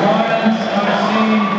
Lawrence Marcin